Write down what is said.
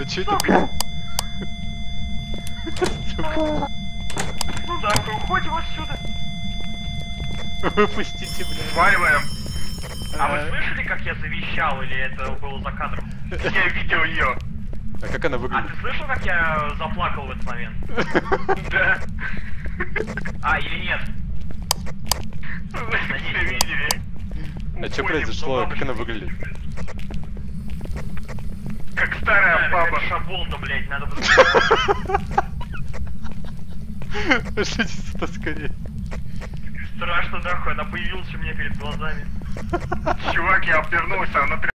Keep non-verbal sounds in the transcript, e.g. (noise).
А чё это, блядь? Ну так, уходим отсюда. Выпустите, блядь. Сваливаем. А вы А. слышали, как я завещал, или это было за кадром? Я видел ее. А как она А выглядит? ты слышал, как я заплакал в этот момент? (laughs) Да. А, или нет? (laughs) Вы видели. А чё Уходим, произошло? ну, Как она выглядит? Старая баба. Шаболда, блядь, надо бы... Пошлите сюда скорее. Страшно нахуй, она появилась у меня перед глазами. (laughs) Чувак, я обернулся, она